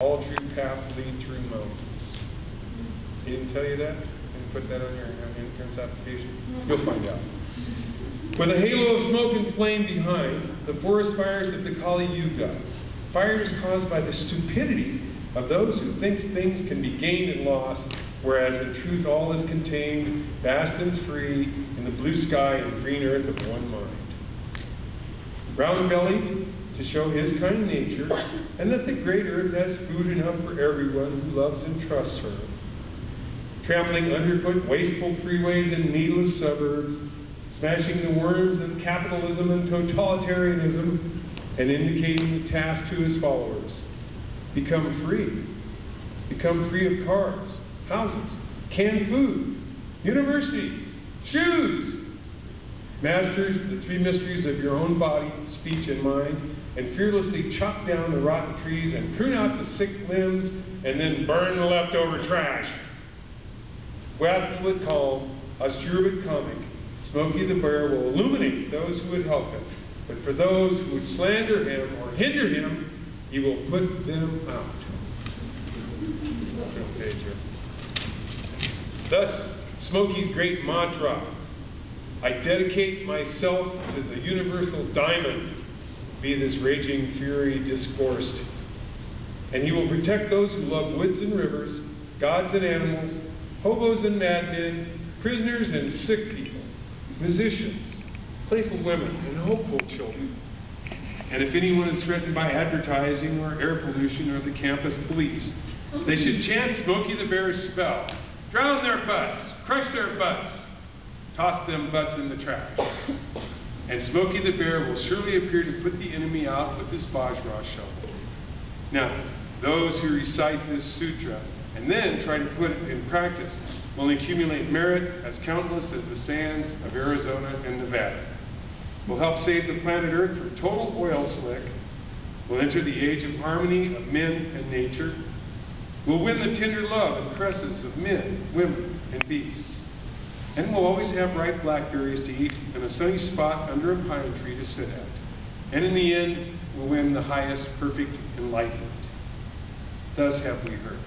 All true paths lead through mountains. He didn't tell you that? Didn't put that on your entrance application? You'll find out. With a halo of smoke and flame behind, the forest fires at the Kali Yuga. Fires caused by the stupidity of those who think things can be gained and lost, whereas in truth all is contained, vast and free, in the blue sky and green earth of one mind. Round-bellied, to show his kind nature, and that the great earth has food enough for everyone who loves and trusts her. Trampling underfoot wasteful freeways and needless suburbs, smashing the worms of capitalism and totalitarianism, and indicating the task to his followers. Become free. Become free of cars, houses, canned food, universities, shoes. Masters the three mysteries of your own body, speech, and mind, and fearlessly chop down the rotten trees and prune out the sick limbs, and then burn the leftover trash. Wrathful with calm, austere but comic, Smokey the Bear will illuminate those who would help him. But for those who would slander him or hinder him, he will put them out. Thus, Smokey's great mantra I dedicate myself to the universal diamond, be this raging fury discoursed. And he will protect those who love woods and rivers, gods and animals, hobos and madmen, prisoners and sick people, musicians, playful women, and hopeful children. And if anyone is threatened by advertising or air pollution or the campus police, they should chant Smokey the Bear's spell. Drown their butts, crush their butts, toss them butts in the trash. And Smokey the Bear will surely appear to put the enemy out with his Vajra shovel. Now, those who recite this sutra and then try to put it in practice will accumulate merit as countless as the sands of Arizona and Nevada. Will help save the planet Earth from total oil slick. Will enter the age of harmony of men and nature. Will win the tender love and caresses of men, women, and beasts. And we'll always have ripe blackberries to eat and a sunny spot under a pine tree to sit at. And in the end, will win the highest perfect enlightenment. Thus have we heard.